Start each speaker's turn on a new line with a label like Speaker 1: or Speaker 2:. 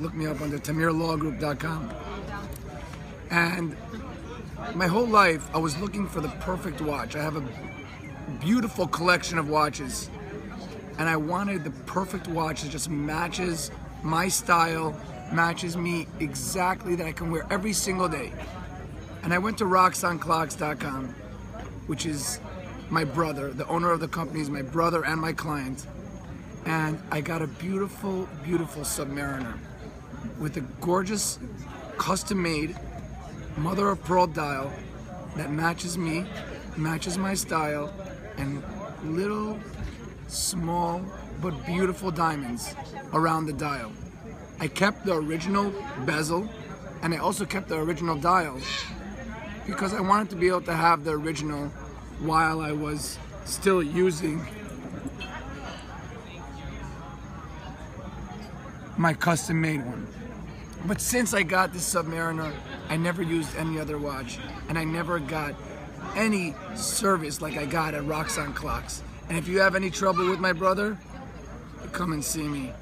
Speaker 1: Look me up under TamirLawGroup.com. And my whole life, I was looking for the perfect watch. I have a beautiful collection of watches, and I wanted the perfect watch that just matches my style, matches me exactly that I can wear every single day. And I went to RocksOnClocks.com, which is my brother, the owner of the company is my brother and my client. And I got a beautiful, beautiful Submariner with a gorgeous, custom made mother of pearl dial that matches me, matches my style, and little, small, but beautiful diamonds around the dial. I kept the original bezel and I also kept the original dial because I wanted to be able to have the original while I was still using my custom made one. But since I got this Submariner, I never used any other watch and I never got any service like I got at Rocks on Clocks. And if you have any trouble with my brother, come and see me.